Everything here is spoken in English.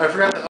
I forgot.